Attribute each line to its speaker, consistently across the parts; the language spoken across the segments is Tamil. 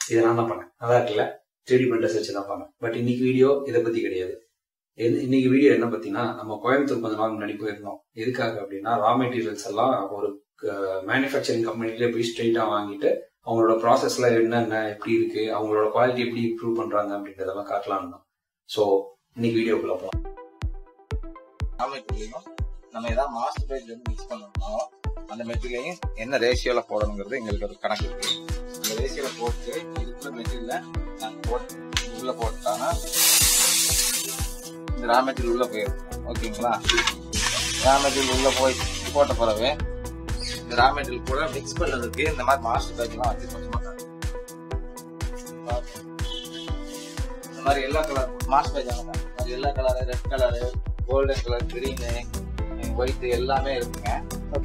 Speaker 1: இதை நான் தான் பண்ணேன். நல்லா இருக்குல்ல த்ரீடி பிரிண்டர்ஸ் வச்சு தான் பண்ணேன். பட் இன்னைக்கு வீடியோ இதை பத்தி கிடையாது. என்- இன்னைக்கு வீடியோ என்ன பார்த்தீங்கன்னா நம்ம கோயம்புத்தூர் கொஞ்ச நாள் முன்னாடி போயிருந்தோம். எதுக்காக அப்படின்னா ரா மெட்டீரியல்ஸ் எல்லாம் ஒரு மேனுஃபேக்சரிங் கம்பெனிலே போய் ஸ்ட்ரெயிட்டாக வாங்கிட்டு அவங்களோட ப்ராசஸ்லாம் என்னென்ன எப்படி இருக்கு அவங்களோட குவாலிட்டி எப்படி இம்ப்ரூவ் பண்றாங்க அப்படின்றதெல்லாம் காட்டலாம்னு தான் ஸோ இன்னைக்கு வீடியோக்குள்ள போகலாம்
Speaker 2: நம்ம ஏதாவது மாஸ்டர் பேஜ் வந்து மிக்ஸ் பண்ணோம்னா அந்த மெட்டீரியலையும் என்ன ரேஷியோல போடணுங்கிறது எங்களுக்கு ஒரு கணக்கு இருக்கு. அந்த ரேஷியோல போட்டு இருக்கிற மெட்டீரியல நாங்கள் போட்டு உள்ள போட்டோம்னா இந்த ரா மெட்டீரியல் உள்ள போயிடும் ஓகேங்களா? ரா மெட்டீரியல் உள்ள போய் போட்ட பிறகு இந்த ரா மெட்டீரியல் கூட மிக்ஸ் பண்ணதுக்கு இந்த மாதிரி மாஸ்டர் பேஜ்லாம் வச்சு கொஞ்சம் இந்த மாதிரி எல்லா கலர் மாஸ்டர் பேஜ் ஆனதா அது எல்லா colour red colour golden colour green white எல்லாமே இருக்குங்க.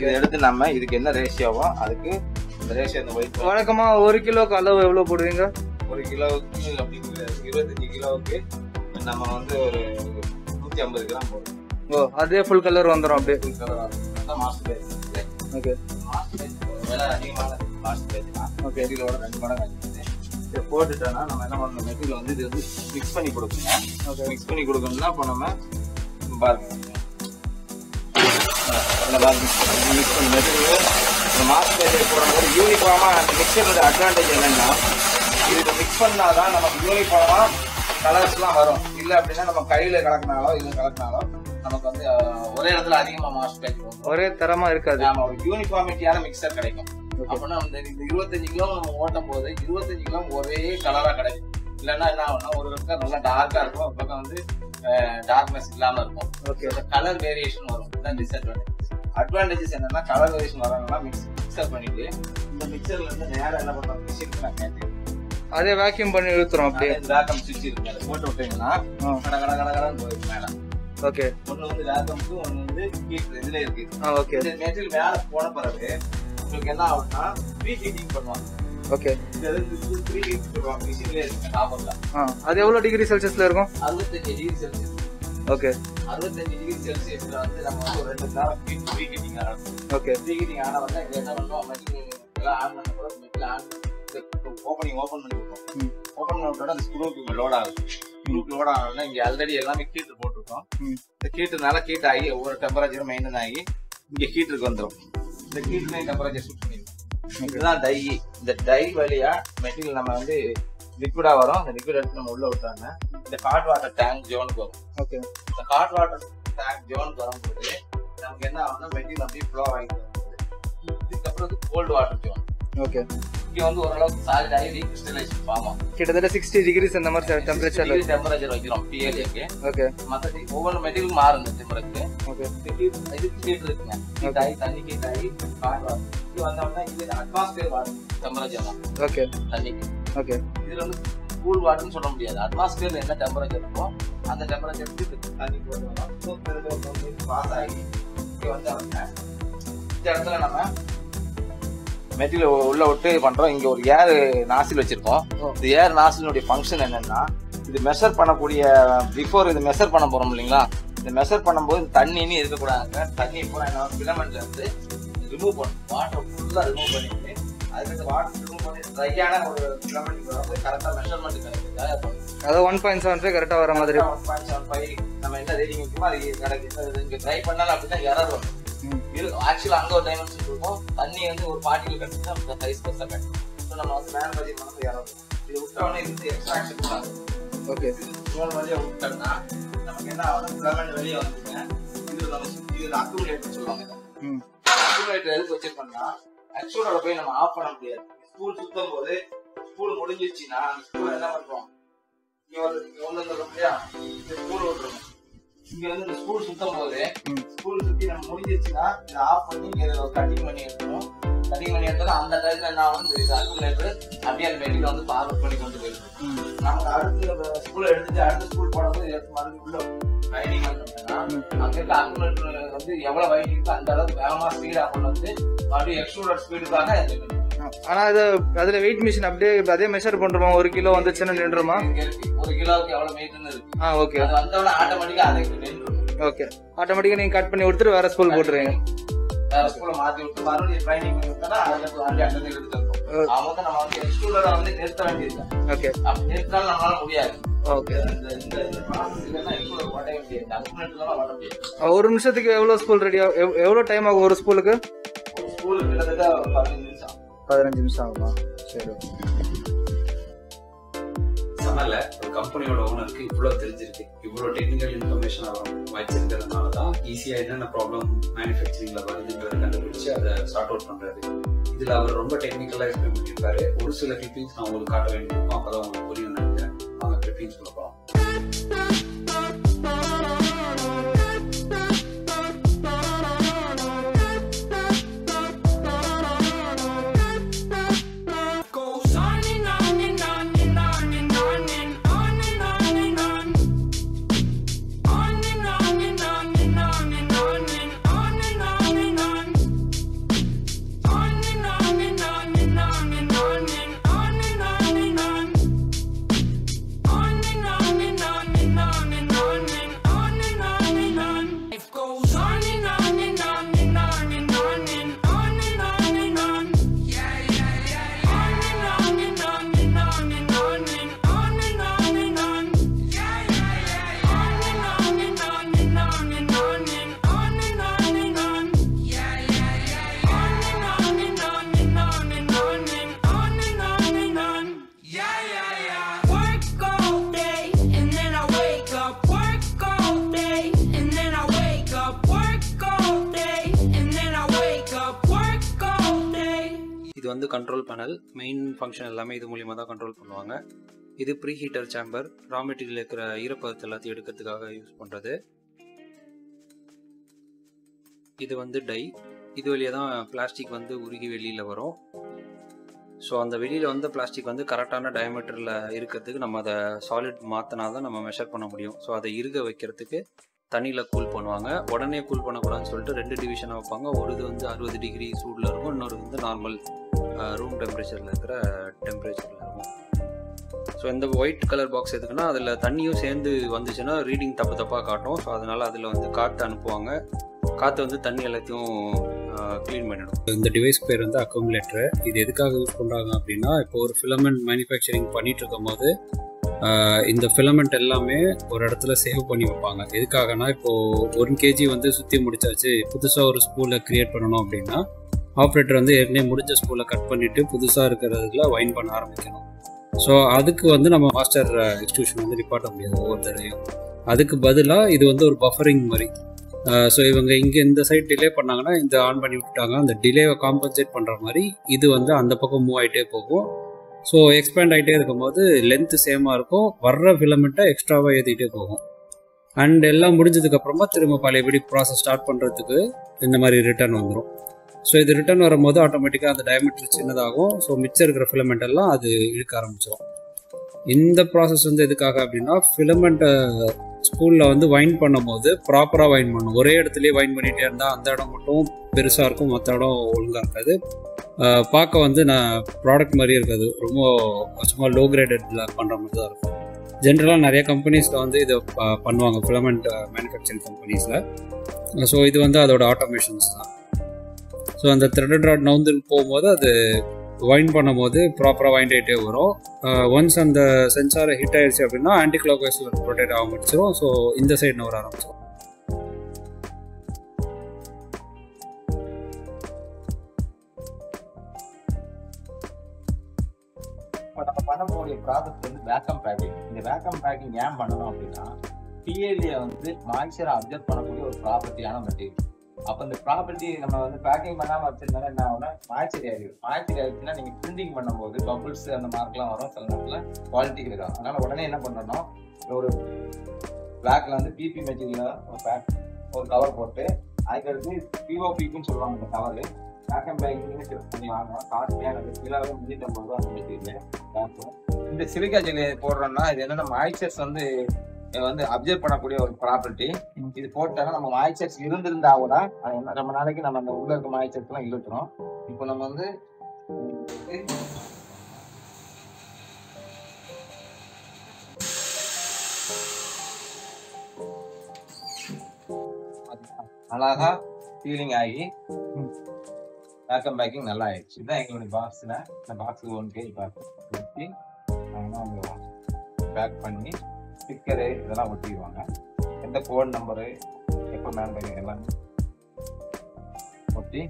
Speaker 2: இதை எடுத்து நம்ம இதுக்கு என்ன ரேஷியோவோ அதுக்கு இந்த ரேஷியோ இந்த ஒயிட்
Speaker 3: வழக்கமா ஒரு கிலோக்கு அளவு எவ்வளவு போடுவீங்க?
Speaker 2: ஒரு கிலோவுக்கு அப்படிங்கிற இருபத்தஞ்சு கிலோவுக்கு நம்ம வந்து ஒரு நூத்தி ஐம்பது கிராம் போடுவோம்
Speaker 3: ஓ அதே ஃபுல் கலர் வந்துடும் அப்படியே.
Speaker 2: Master page
Speaker 3: okay
Speaker 2: master page விலை அதிகமான மாஸ்டர்
Speaker 3: ஓகே
Speaker 2: இதோட ரெண்டு மடங்கு ஆகிடுது இதை போட்டுட்டோம்னா நம்ம என்ன பண்ணணும்? மெட்டீரியல் வந்து இது வந்து மிக்ஸ் பண்ணி கொடுக்கணும்.
Speaker 3: ஓகே
Speaker 2: மிக்ஸ் பண்ணி கொடுக்கணும்னா இப்போ நம்ம பாருங்க. மாதிரி mix பண்ணி- இந்த பேஜ் போடும்போது யூனிஃபார்மா அந்த மிக்சரோட அட்வான்டேஜ் என்னன்னா இதுக்கு மிக்ஸ் பண்ணாதான் நமக்கு யூனிஃபார்மா கலர்ஸ்லாம் வரும். இல்லை அப்படின்னா நம்ம கையில கலக்கினாலோ இது கலக்கினாலோ நமக்கு வந்து ஒரே இடத்துல அதிகமா மாஸ்க் பேஜ்
Speaker 3: ஒரே தரமா இருக்காது.
Speaker 2: ஒரு யூனிஃபார்மிட்டியான மிக்சர் கிடைக்கும். அப்படின்னா இந்த இந்த இருபத்தஞ்சு கிலோ நம்ம ஓட்டும் போது இருபத்தஞ்சு கிலோ ஒரே கலரா கிடைக்கும். இல்லைன்னா என்ன ஆகும்னா ஒரு பக்கம் நல்லா டார்க்கா இருக்கும் ஒரு பக்கம் வந்து டார்க்னஸ் இல்லாம இருக்கும். கலர் வேரியேஷன் வரும். இதுதான் டிஸ்அட்வான்டேஜ் அட்வான்டேஜஸ் என்னன்னா கலர் வேரியேஷன் வரணும்னா மிக்ஸ் மிக்சர் பண்ணிட்டு இந்த மிக்சர்ல இருந்து நேரா என்ன பண்றோம் மிஷினுக்கு நான் கேட்டேன்
Speaker 3: அதே வேக்யூம் பண்ணி இழுத்துரும் அப்படியே.
Speaker 2: வேக்கம் சுவிட்ச் இருக்கு. அதை போட்டு விட்டீங்கன்னா. கட கட கட கடன்னு போயிடும் மேல.
Speaker 3: ஓகே.
Speaker 2: ஒண்ணு வந்து வேக்கம்க்கு ஒண்ணு வந்து ஹீட் இதுல இருக்கு.
Speaker 3: ஆ ஓகே.
Speaker 2: இந்த மெட்டீரியல் மேல போன பிறகு உங்களுக்கு என்ன ஆகும்னா ப்ரீ ஹீட்டிங் பண்ணுவாங்க.
Speaker 3: ஓகே.
Speaker 2: ப்ரீ ஹீட் பண்ணுவாங்க. மிஷின்ல இருக்கு
Speaker 3: ஆ. அது எவ்வளவு டிகிரி செல்சியஸ்ல இருக்கும்?
Speaker 2: அறுபத்தஞ்சு டிகிரி செல்சியஸ்
Speaker 3: ஓகே
Speaker 2: அறுபத்தஞ்சு டிகிரி செல்சியஸ்ல வந்து நம்ம வந்து ஒரு ரெண்டு நேரம் ப்ரீ ஹீட்டிங் ஆகணும்
Speaker 3: ஓகே
Speaker 2: ப்ரீ ஹீட்டிங் ஆன உடனே இங்க என்ன பண்ணுவோம்? எல்லாம் ஆன் பண்ண கூட ஆன் ஓப்பனிங் ஓப்பன் பண்ணி விடுவோம்
Speaker 3: ம்.
Speaker 2: ஓப்பன் பண்ண விட்டோட அந்த ஸ்க்ரூக்கு லோட் ஆகும். ஸ்க்ரூக்கு லோட் ஆனோடனே இங்க ஆல்ரெடி எல்லாமே கீட்டு போட்டிருக்கோம். இந்த கீட்டுனால ஹீட் ஆகி ஒவ்வொரு டெம்பரேச்சரும் மெயின்டைன் ஆகி இங்க ஹீட்டருக்கு வந்துடும் இந்த ஹீட்ல டெம்பரேச்சர் ஷூட் பண்ணிடும் இதுதான் டை இந்த டை வழியா மெட்டீரியல் நம்ம வந்து லிக்விடா வரும். அந்த லிக்விட் எடுத்து நம்ம உள்ள விட்டாங்க இந்த ஹாட் வாட்டர் டேங்க் ஜோனுக்கு வரும்.
Speaker 3: ஓகே
Speaker 2: இந்த ஹாட் வாட்டர் டேங்க் ஜோனுக்கு வரும்போது நமக்கு என்ன ஆகும்னா மெட்டீரியல் அப்படியே ஃப்ளோ ஆகிட்டு இதுக்கப்புறம் கோல்டு வாட்டர் ஜோன்
Speaker 3: ஓகே
Speaker 2: இங்க வந்து ஓரளவுக்கு சாலிட் ஆகி ரீகிறிஸ்டலைசேஷன் ஃபார்ம் ஆகும்.
Speaker 3: கிட்டத்தட்ட சிக்ஸ்டி டிகிரிஸ் இந்த மாதிரி டெம்பரேச்சர்ல
Speaker 2: டெம்பரேச்சர் வைக்கிறோம் பிஎல்ஏக்கு
Speaker 3: ஓகே
Speaker 2: மற்ற ஒவ்வொரு மெட்டீரியல் மாறும் இந்த டெம்பரேச்சர்
Speaker 3: ஓகே
Speaker 2: இதுக்கு ஹீட் இருக்குங்க. ஹீட் ஆகி தண்ணி ஹீட் ஆகி இது வந்தோம்னா இது அட்மாஸ்பியர் வாட்டர் டெம்பரேச்சர் தான்.
Speaker 3: ஓகே
Speaker 2: தண்ணிக்கு.
Speaker 3: ஓகே
Speaker 2: இதுல வந்து கூல் வாட்டர்னு சொல்ல முடியாது. அட்மாஸ்பியர்ல என்ன டெம்பரேச்சர் இருக்கோ அந்த டெம்பரேச்சருக்கு தண்ணி போட்டு பாஸ் ஆகி இங்க வந்து அவங்க இந்த இடத்துல நம்ம மெட்டீரியல் உள்ள விட்டு பண்றோம். இங்க ஒரு ஏர் நாசில் வச்சிருக்கோம். இந்த ஏர் நாசிலுடைய ஃபங்க்ஷன் என்னன்னா இது மெஷர் பண்ணக்கூடிய பிஃபோர் இது மெஷர் பண்ண போறோம் இல்லைங்களா? இந்த மெஷர் பண்ணும்போது தண்ணின்னு இருக்கக்கூடாதுங்க. தண்ணி பூரா என்ன ஃபிலமெண்ட்ல இருந்து ரிமூவ் பண்ணும் வாட்டர் ஃபுல்லா ரிமூவ் பண்ணிட்டு அதுக்கு வாட்டர் ட்ரையான ஒரு ஃபிலமெண்ட் வரும்போது கரெக்டா மெஷர்மெண்ட் கிடைக்குது?
Speaker 3: அதாவது ஒன் பாயிண்ட் செவன் ஃபைவ் கரெக்டா வர மாதிரி.
Speaker 2: ஒன் பாயிண்ட் செவன் ஃபைவ் நம்ம என்ன ரேட்டிங் வைக்குமோ அது கிடைக்குது. இங்க ட்ரை பண்ணாலும் அப்படிதான் எரர் வரும்.
Speaker 3: ம்.
Speaker 2: ஆக்சுவலா அங்க ஒரு டைமென்ஷன் இருக்கும் தண்ணி வந்து ஒரு பார்ட்டிகள் கட்டினா அந்த சைஸ் பெருசா கட்டும். ஸோ நம்ம வந்து மேன் பதி வந்து எரர் இது விட்ட உடனே இது எக்ஸ்ட்ராக்ஷன் பண்ணாது
Speaker 3: ஓகே
Speaker 2: ஸ்டோன் வழியா விட்டோம்னா நமக்கு என்ன ஆகும்? ஃபிலமெண்ட் வெளியே வந்துங்க இதுல நம்ம இதுல அக்குமுலேட்டர் சொல்லுவாங்க இதை. அக்குமுலேட்டர் எதுக்கு வச்சிருக்கோம்னா ஆக்சுவலோட போய் நம்ம ஆஃப் பண்ண முடியாது. ஸ்கூல் சுத்தும் போது ஸ்கூல் முடிஞ்சிருச்சுன்னா அந்த ஸ்கூல் என்ன பண்றோம் இங்க ஒரு இங்க ஒண்ணு இருக்கும் இல்லையா? இந்த ஸ்கூல் விட்டுருங்க இங்க வந்து இந்த ஸ்கூல் சுத்தும் போது. ஸ்கூல் சுத்தி நம்ம முடிஞ்சிருச்சுன்னா இதை ஆஃப் பண்ணி இங்க இதை கட்டிங் பண்ணி எடுக்கணும். கட்டிங் பண்ணி எடுத்தா அந்த டைம்ல என்ன ஆகும் இந்த அக்குமுலேட்டர் அப்படியே அந்த மெட்டீரியல் வந்து ஃபார்வர்ட் பண்ணி கொண்டு போயிடும். நமக்கு அடுத்த ஸ்கூல் எடுத்துட்டு அடுத்த ஸ்கூல் போடும்போது எடுத்து மறுபடியும் உள்ள வைண்டிங் பண்ணோம்னா அங்க இருக்க அக்குமுலேட்டர் வந்து எவ்வளவு வைண்டிங் இருக்கோ அந்த அளவுக்கு வேகமா ஸ்பீடா கொண்டு வந்து மறுபடியும் எக்ஸ்ட்ரூடர் ஸ்பீடுக்காக
Speaker 3: ஆனா அது அதுல வெயிட் மிஷின் அப்படியே அதே மெஷர் பண்றோமா? ஒரு கிலோ வந்துச்சுன்னு நின்றுமா?
Speaker 2: ஒரு கிலோவுக்கு எவ்வளவு வெயிட்னு இருக்கு.
Speaker 3: ஆ ஓகே
Speaker 2: அது வந்தவொடனே ஆட்டோமேட்டிக்கா அதை
Speaker 3: ஓகே ஆட்டோமேட்டிக்கா நீங்க கட் பண்ணி கொடுத்துட்டு வேற ஸ்கூல் போட்டுருவீங்க.
Speaker 2: வேற ஸ்கூல்ல மாத்தி விட்டு மறுபடியும் ட்ரைனிங் பண்ணி விட்டா அதுல வந்து அந்த இடத்துல எடுத்துருக்கோம் அவங்க நம்ம வந்து எக்ஸ்ட்ரூடரை வந்து நிறுத்த வேண்டியது
Speaker 3: ஓகே
Speaker 2: அப்படி நிறுத்தினாலும் நம்மளால முடியாது.
Speaker 3: ஒரு நிமிஷத்துக்கு எவ்வளவு ஸ்பூல் ரெடி எவ்வளவு டைம் ஆகும் ஒரு ஸ்பூலுக்கு
Speaker 2: ஒரு ஸ்கூல் கிட்டத்தட்ட பதினஞ்சு நிமிஷம்.
Speaker 3: பதினஞ்சு நிமிஷம் ஆகுமா? சரி
Speaker 1: சொன்னல ஒரு கம்பெனியோட ஓனருக்கு இவ்வளவு தெரிஞ்சிருக்கு. இவ்வளவு டெக்னிக்கல் இன்ஃபர்மேஷன் அவர் வச்சிருக்கிறதுனால தான் ஈஸியா என்னென்ன ப்ராப்ளம் மேனுஃபேக்சரிங்ல வருதுன்றதை கண்டுபிடிச்சு அதை சார்ட் அவுட் பண்றாரு. இதுல அவர் ரொம்ப டெக்னிக்கலா எக்ஸ்பிளைன் பண்ணியிருப்பாரு. ஒரு சில கிளிப்பிங்ஸ் நான் உங்களுக்கு காட்ட வேண்டியிருக்கும். அப்பதான் உங்களுக்கு புரியும் நினைக்கிறேன். அவங்க கிளிப்பிங்ஸ் கொடுப்போம் இது வந்து கண்ட்ரோல் பேனல் மெயின் ஃபங்க்ஷன் எல்லாமே இது மூலியமாக தான் கண்ட்ரோல் பண்ணுவாங்க. இது pre heater chamber raw material இருக்கிற ஈரப்பதத்தை எல்லாத்தையும் எடுக்கிறதுக்காக யூஸ் பண்ணுறது இது வந்து டை இது வழியாக தான் பிளாஸ்டிக் வந்து உருகி வெளியில் வரும். ஸோ அந்த வெளியில் வந்து பிளாஸ்டிக் வந்து கரெக்டான டயமீட்டரில் இருக்கிறதுக்கு நம்ம அதை சாலிட் மாற்றினா தான் நம்ம மெஷர் பண்ண முடியும். ஸோ அதை இருக வைக்கிறதுக்கு தண்ணியில் கூல் பண்ணுவாங்க. உடனே கூல் பண்ணக்கூடாதுன்னு சொல்லிட்டு ரெண்டு டிவிஷனாக வைப்பாங்க. ஒரு இது வந்து அறுபது டிகிரி சூடில் இருக்கும். இன்னொரு வந்து நார்மல் ரூம் டெம்பரேச்சரில் இருக்கிற டெம்பரேச்சரில் இருக்கும். ஸோ இந்த ஒயிட் கலர் பாக்ஸ் எதுக்குன்னா அதில் தண்ணியும் சேர்ந்து வந்துச்சுன்னா ரீடிங் தப்பு தப்பாக காட்டும். ஸோ அதனால் அதில் வந்து காற்று அனுப்புவாங்க. காற்று வந்து தண்ணி எல்லாத்தையும் க்ளீன் பண்ணிடும். இந்த டிவைஸ் பேர் வந்து அக்குமுலேட்டர் இது எதுக்காக யூஸ் பண்ணுறாங்க அப்படின்னா இப்போ ஒரு ஃபிலமெண்ட் மேனுஃபேக்சரிங் பண்ணிட்டு இருக்கும் போது இந்த ஃபிலமெண்ட் எல்லாமே ஒரு இடத்துல சேவ் பண்ணி வைப்பாங்க. எதுக்காகனா இப்போது ஒன் கேஜி வந்து சுற்றி முடிச்சாச்சு புதுசாக ஒரு ஸ்பூலை க்ரியேட் பண்ணணும் அப்படின்னா ஆப்ரேட்டர் வந்து ஏற்கனவே முடிஞ்ச ஸ்பூலை கட் பண்ணிவிட்டு புதுசாக இருக்கிறதுல வைன் பண்ண ஆரம்பிக்கணும். ஸோ அதுக்கு வந்து நம்ம மாஸ்டர் எக்ஸ்டியூஷன் வந்து நிப்பாட்ட முடியாது ஒவ்வொரு தடவையும். அதுக்கு பதிலாக இது வந்து ஒரு பஃபரிங் மாதிரி. ஸோ இவங்க இங்கே இந்த சைட் டிலே பண்ணாங்கன்னா இந்த ஆன் பண்ணி விட்டுட்டாங்க. அந்த டிலேவை காம்பன்சேட் பண்ணுற மாதிரி இது வந்து அந்த பக்கம் மூவ் ஆகிட்டே போகும். ஸோ எக்ஸ்பேண்ட் ஆகிட்டே இருக்கும்போது லென்த்து சேமாக இருக்கும். வர்ற ஃபிலமெண்ட்டை எக்ஸ்ட்ராவாக ஏற்றிக்கிட்டே போகும். அண்ட் எல்லாம் முடிஞ்சதுக்கப்புறமா திரும்ப பழையபடி ப்ராசஸ் ஸ்டார்ட் பண்ணுறதுக்கு இந்த மாதிரி ரிட்டர்ன் வந்துடும் ஸோ இது ரிட்டர்ன் வரும்போது ஆட்டோமேட்டிக்காக அந்த டயமீட்டர் சின்னதாகும். ஸோ மிச்சம் இருக்கிற ஃபிலமெண்ட் எல்லாம் அது இழுக்க ஆரம்பிச்சிடும் இந்த ப்ராசஸ் வந்து எதுக்காக அப்படின்னா ஃபிலமெண்ட்டை ஸ்கூலில் வந்து வைன் பண்ணும்போது ப்ராப்பராக வைன் பண்ணணும் ஒரே இடத்துலேயே வைன் பண்ணிகிட்டே இருந்தால் அந்த இடம் மட்டும் பெருசாக இருக்கும் மற்ற இடம் ஒழுங்காக இருக்காது. பார்க்க வந்து நான் ப்ராடக்ட் மாதிரி இருக்காது. ரொம்ப சும்மா லோ கிரேடடில் பண்ணுற மாதிரி தான் இருக்கும். ஜென்ரலாக நிறைய கம்பெனிஸில் வந்து இதை ப- பண்ணுவாங்க. ஃபிலமெண்ட் மேனுஃபேக்சரிங் கம்பெனிஸில் ஸோ இது வந்து அதோட ஆட்டோமேஷன்ஸ் தான். ஸோ அந்த த்ரெட் ராட் நவுந்து போகும்போது அது வைண்ட் பண்ணும்போது ப்ராப்பராக வைண்ட் ஆகிட்டே வரும். Uh, ஒன்ஸ் அந்த சென்சாரை ஹிட் ஆயிடுச்சு அப்படின்னா ஆன்டி கிளாக் வைஸில் ரொட்டேட் ஆக முடிச்சிடும் ஸோ இந்த சைடு நவர ஆரம்பிச்சிடும்
Speaker 2: நம்ம பண்ணக்கூடிய ப்ராசஸ் வந்து வேக்கம் பேக்கிங் இந்த வேக்கம் பேக்கிங் ஏன் பண்ணணும் அப்படின்னா பிஎல்ஏ வந்து மாய்ச்சரை அப்சர்வ் பண்ணக்கூடிய ஒரு ப்ராப்பர்ட்டியான மெட்டீரியல் அப்போ அந்த ப்ராப்பர்ட்டி நம்ம வந்து பேக்கிங் பண்ணாமல் வச்சிருந்தாலும் என்ன ஆகும்னா மாய்ச்சரி ஆகிடும் மாய்ச்சரி ஆயிடுச்சுன்னா நீங்கள் பிரிண்டிங் பண்ணும்போது பபுள்ஸ் அந்த மார்க்லாம் வரும். சில நேரத்தில் குவாலிட்டி இருக்கும் அதனால உடனே என்ன பண்ணணும் ஒரு பேக்கில் வந்து பிபி மெட்டீரியல் ஒரு பேக் ஒரு கவர் போட்டு அதுக்கடுத்து பிஓபிக்குன்னு சொல்லுவாங்க அந்த cover pack and packing select பண்ணி வாங்கணும். காஸ்ட்லியானது கிலோவே முன்னூற்றி ஐம்பது ரூபா அந்த மெட்டீரியல் இந்த சிலிக்கா ஜெல்லி போடுறோம்னா இது என்னென்ன மாய்ச்சர்ஸ் வந்து வந்து அப்சர்வ் பண்ணக்கூடிய ஒரு ப்ராப்பர்ட்டி இது போட்டோம்னா நம்ம மாய்ச்சர்ஸ் இருந்திருந்தா கூட ரொம்ப நாளைக்கு நம்ம அந்த உள்ள இருக்க மாய்ச்சர்ஸ் எல்லாம் இழுத்துரும். இப்போ நம்ம வந்து அழகா ஃபீலிங் ஆகி பேக்கம் பேக்கிங் நல்லா ஆயிடுச்சு. இதுதான் எங்களுடைய பாக்ஸில் இந்த பாக்ஸுக்கு ஒன் கேஜி ஊற்றி பேக் பண்ணி ஸ்டிக்கரு இதெல்லாம் ஒட்டிடுவாங்க. எந்த கோட் நம்பரு எப்போ மேலே எல்லாம் ஒட்டி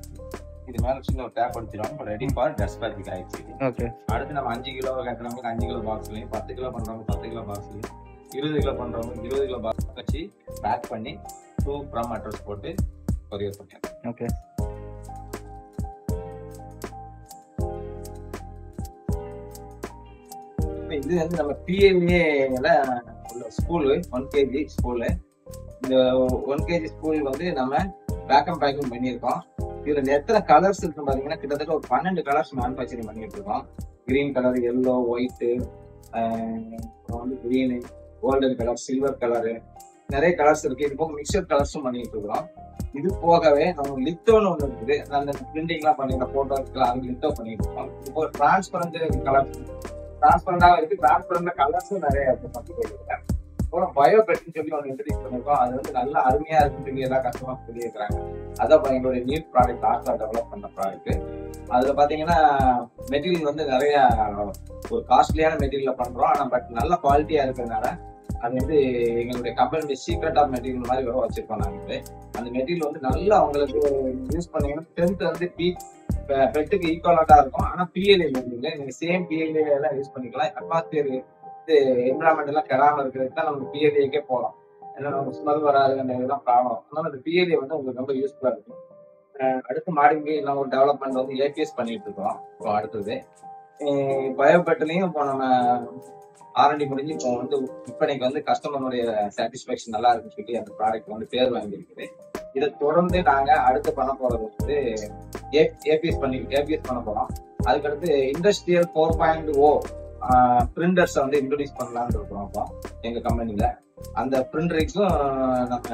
Speaker 2: இது மேலே சின்ன ஒரு டேப் அடிச்சிடுவாங்க ரெடி ஃபார் டஸ்பேக்கிங் ஆயிடுச்சு.
Speaker 3: ஓகே
Speaker 2: அடுத்து நம்ம அஞ்சு கிலோ கட்டுறவங்களுக்கு அஞ்சு கிலோ பாக்ஸ்லையும் பத்து கிலோ பண்றவங்க பத்து கிலோ பாக்ஸ்லையும் இருபது கிலோ பண்றவங்க இருபது கிலோ பாக்ஸ் வச்சு பேக் பண்ணி டூ ஃப்ரம் அட்ரஸ் போட்டு கொரியர் பண்ணிடுறோம்
Speaker 3: ஓகே
Speaker 2: இப்ப இது வந்து நம்ம உள்ள ஸ்கூலு ஒன் கேஜி ஸ்கூலு இந்த ஒன் கேஜி ஸ்கூல் வந்து நம்ம பேக்கம் பேக்கிங் பண்ணியிருக்கோம். இதுல எத்தனை கலர்ஸ் இருக்கு பாத்தீங்கன்னா கிட்டத்தட்ட ஒரு பன்னெண்டு கலர்ஸ் மேனுஃபேக்சரிங் பண்ணிட்டு இருக்கோம் கிரீன் கலர் எல்லோ ஒயிட்டு அப்புறம் வந்து green golden colour silver colour நிறைய கலர்ஸ் இருக்கு. இது போக மிக்சர் கலர்ஸும் பண்ணிட்டு இருக்கிறோம். இது போகவே நம்ம லித்தோன்னு ஒன்று இருக்குது. அந்த பிரிண்டிங்லாம் பண்ணிருக்கோம் போட்டோ அது லித்தோ பண்ணிட்டு இருக்கோம். இது போக டிரான்ஸ்பரண்ட் கலர் டிரான்ஸ்பரண்டாக இருக்கு. டிரான்ஸ்பரண்ட் கலர்ஸும் நிறைய இருக்கு. பண்ணிட்டு அப்புறம் பயோ பெட்னு சொல்லி ஒன்று இன்ட்ரடியூஸ் பண்ணிருக்கோம். அது வந்து நல்லா அருமையா இருக்குன்னு சொல்லி எல்லா கஸ்டமர்ஸ் சொல்லியிருக்கிறாங்க. அதான் எங்களுடைய நியூ ப்ராடக்ட் லாஸ்டா டெவலப் பண்ண ப்ராடக்ட் அதுல பாத்தீங்கன்னா மெட்டீரியல் வந்து நிறைய ஒரு காஸ்ட்லியான மெட்டீரியல்ல பண்றோம். ஆனா பட் நல்ல குவாலிட்டியா இருக்கிறதுனால அது வந்து எங்களுடைய கம்பெனி சீக்ரெட் ஆஃப் மெட்டீரியல் மாதிரி வர வச்சிருக்கோம் அந்த மெட்டீரியல் வந்து நல்லா அவங்களுக்கு யூஸ் பண்ணீங்கன்னா டென்த் வந்து பீச் பெட்டுக்கு ஈக்குவலாட்டா இருக்கும். ஆனா பிஎல்ஏ மெட்டீரியல் நீங்க சேம் பிஎல்ஏ எல்லாம் யூஸ் பண்ணிக்கலாம். அட்மாஸ்பியர் இது என்விரான்மெண்ட் எல்லாம் கெடாம இருக்கிறதுக்கு தான் நம்ம பிஎல்ஏக்கே போகலாம் ஏன்னா நமக்கு ஸ்மெல் வராது தான் ப்ராப்ளம் அதனால அந்த பிஎல்ஏ வந்து உங்களுக்கு ரொம்ப யூஸ்ஃபுல்லா இருக்கும். அடுத்து மாடிங்கி நம்ம ஒரு டெவலப்மெண்ட் வந்து ஏபிஎஸ் பண்ணிட்டு இருக்கோம். இப்போ அடுத்தது பயோபெட்லையும் இப்போ நம்ம ஆர்என்டி முடிஞ்சு இப்போ வந்து விற்பனைக்கு வந்து கஸ்டமருடைய சாட்டிஸ்ஃபேக்ஷன் நல்லா இருக்குன்னு சொல்லி அந்த ப்ராடக்ட் வந்து பேர் வாங்கியிருக்குது. இதை தொடர்ந்து நாங்கள் அடுத்து பண்ண போகிறது வந்து ஏபிஎஸ் பண்ணி ஏபிஎஸ் பண்ண போறோம். அதுக்கடுத்து இண்டஸ்ட்ரியல் ஃபோர் பாயிண்ட் ஓ பிரிண்டர்ஸை வந்து இன்ட்ரடியூஸ் பண்ணலான்னு இருக்கிறோம் இப்போ எங்க கம்பெனில அந்த பிரிண்டரிக்கும் நம்ம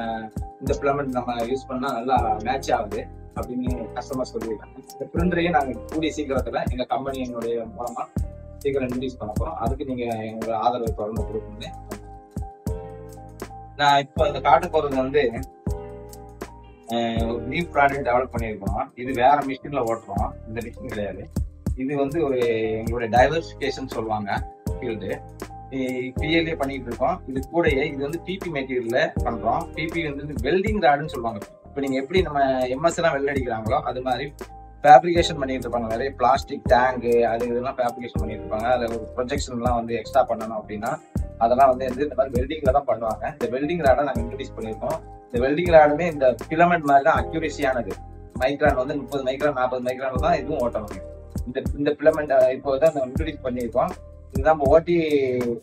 Speaker 2: இந்த பிளமெண்ட் நம்ம யூஸ் பண்ணா நல்லா மேட்ச் ஆகுது அப்படின்னு கஸ்டமர் சொல்லியிருக்காங்க. இந்த பிரிண்டரையும் நாங்கள் கூடிய சீக்கிரத்துல எங்க கம்பெனி என்னுடைய மூலமா சீக்கிரம் இன்ட்ரடியூஸ் பண்ண போறோம். அதுக்கு நீங்க எங்களோட ஆதரவு தொடர்ந்து கொடுக்கணும்னு நான் இப்போ இந்த காட்ட போறது வந்து ஒரு நியூ ப்ராடக்ட் டெவலப் பண்ணியிருக்கோம். இது வேற மிஷின்ல ஓட்டுறோம். இந்த மிஷின் கிடையாது. இது வந்து ஒரு எங்களுடைய டைவர்சிஃபிகேஷன் சொல்லுவாங்க ஃபீல்டு பிஎல்ஏ பண்ணிட்டு இருக்கோம். இது கூடயே இது வந்து பிபி மெட்டீரியல்ல பண்றோம். பிபி வந்து வெல்டிங் ராடுன்னு சொல்லுவாங்க. இப்போ நீங்க எப்படி நம்ம எம்எஸ் எல்லாம் வெல்ட் அடிக்கிறாங்களோ அது மாதிரி ஃபேப்ரிகேஷன் பண்ணிட்டு இருப்பாங்க. நிறைய பிளாஸ்டிக் டேங்கு அது இதெல்லாம் ஃபேப்ரிகேஷன் பண்ணிட்டு இருப்பாங்க. அதில் ஒரு ப்ரொஜெக்ஷன்லாம் வந்து எக்ஸ்ட்ரா பண்ணணும் அப்படின்னா அதெல்லாம் வந்து வந்து இந்த மாதிரி வெல்டிங்ல தான் பண்ணுவாங்க. இந்த வெல்டிங் ராடை நாங்கள் இன்ட்ரடியூஸ் பண்ணியிருக்கோம். இந்த வெல்டிங் ராடுமே இந்த ஃபிலமெண்ட் மாதிரி தான் அக்யூரேசியானது மைக்ரான் வந்து முப்பது மைக்ரான் நாற்பது மைக்ரான் தான் இதுவும் ஓட்ட முடியும். இந்த இந்த பிலமெண்ட் இப்போ தான் நம்ம இன்ட்ரடியூஸ் பண்ணியிருக்கோம். இதுதான் நம்ம ஓட்டி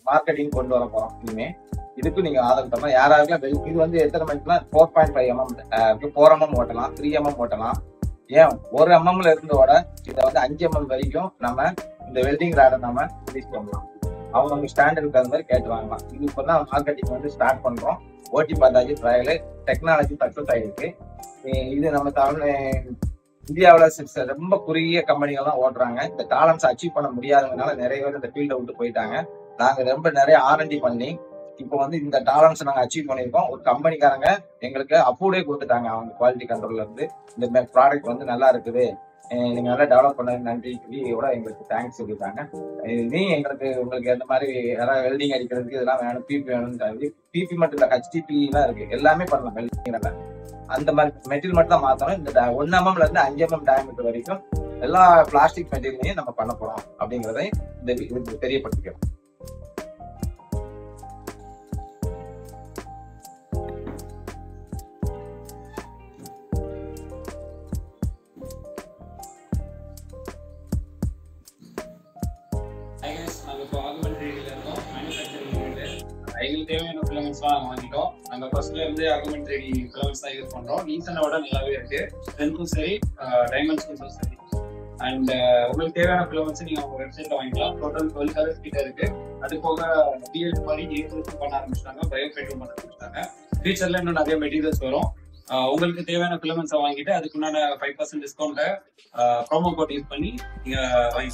Speaker 2: மார்க்கெட்டிங் கொண்டு வர போறோம் இனிமே. இதுக்கு நீங்க ஆதரவு தரலாம் யாராருக்கெல்லாம் வெல்- இது வந்து எத்தனை மைக்லாம் four point five MM four MM ஓட்டலாம் த்ரீ எம்எம் ஓட்டலாம். ஏன்? ஒரு எம்எம்ல இருந்தோட இதை வந்து அஞ்சு எம்எம் வரைக்கும் நம்ம இந்த வெல்டிங் ராடை நம்ம ரிலீஸ் பண்ணலாம். அவங்க அவங்க ஸ்டாண்டர்டுக்கு தகுந்த மாதிரி கேட்டு வாங்கலாம். இது இப்போ தான் மார்க்கெட்டிங் வந்து ஸ்டார்ட் பண்றோம். ஓட்டி பார்த்தாச்சு ட்ரையல் டெக்னாலஜி சக்ஸஸ் ஆயிருக்கு இது நம்ம தமிழ் இந்தியாவில் ரொம்ப குறுகிய கம்பெனிகள் தான் ஓட்டுறாங்க. இந்த டேலண்ட்ஸ் அச்சீவ் பண்ண முடியாததுனால நிறைய பேர் இந்த ஃபீல்டை விட்டு போயிட்டாங்க. நாங்கள் ரொம்ப நிறைய ஆர்என்டி பண்ணி இப்போ வந்து இந்த டேலண்ட்ஸ் நாங்கள் அச்சீவ் பண்ணியிருக்கோம். ஒரு கம்பெனிக்காரங்க எங்களுக்கு அப்ரூவ்டே கொடுத்துட்டாங்க. அவங்க குவாலிட்டி கண்ட்ரோல்ல இருந்து. இந்த ப்ராடக்ட் வந்து நல்லா இருக்குது. நீங்க நல்லா டெவலப் பண்ண நன்றி. கூட எங்களுக்கு தேங்க்ஸ் சொல்லியிருக்காங்க. நீ எங்களுக்கு உங்களுக்கு எந்த மாதிரி யாராவது வெல்டிங் அடிக்கிறதுக்கு இதெல்லாம் வேணும் பிபி வேணும்னு பிபி மட்டும் இல்ல ஹெச்டிபி எல்லாம் இருக்கு. எல்லாமே பண்ணலாம் வெல்டிங் அந்த மாதிரி மெட்டீரியல் மட்டும் தான் மாத்தணும். இந்த ஒன் எம்எம்ல இருந்து அஞ்சு எம்எம் டயமீட்டர் வரைக்கும் எல்லா பிளாஸ்டிக் மெட்டீரியலையும் நம்ம பண்ண போறோம் அப்படிங்கறதை இந்த தெரியப்படுத்திக்கிறோம்.
Speaker 1: தேவையான தேவையான ஃபிலமெண்ட்ஸ்லாம் நாங்கள் வாங்கிட்டோம். நாங்க ஃபர்ஸ்ட்ல இருந்து ஆகுமெண்ட்ரி ஃபிலமெண்ட்ஸ் தான் யூஸ் பண்ணுறோம் ரீசனோட நல்லாவே இருக்கு. ஸ்ட்ரென்த்தும் சரி டைமென்ஷன்ஸும் சரி. அண்ட் உங்களுக்கு தேவையான ஃபிலமெண்ட்ஸ் நீங்கள் உங்கள் வெப்சைட்டில் வாங்கிக்கலாம். டோட்டல் டுவெல் கலர்ஸ் கிட்ட இருக்கு. அது போக டிஎல் மாதிரி ஏஜென்ஸும் பண்ண ஆரம்பிச்சிட்டாங்க. பயோஃபைட்டும் பண்ண ஆரம்பிச்சிட்டாங்க. ஃபியூச்சர்ல இன்னும் நிறைய மெட்டீரியல்ஸ் வரும். உங்களுக்கு தேவையான ஃபிலமெண்ட்ஸை வாங்கிட்டு அதுக்குண்டான ஃபைவ் பர்சன்ட் டிஸ்கவுண்ட்டை ப்ரோமோ கோட் யூஸ் பண்ணி நீங்கள் வாங்கி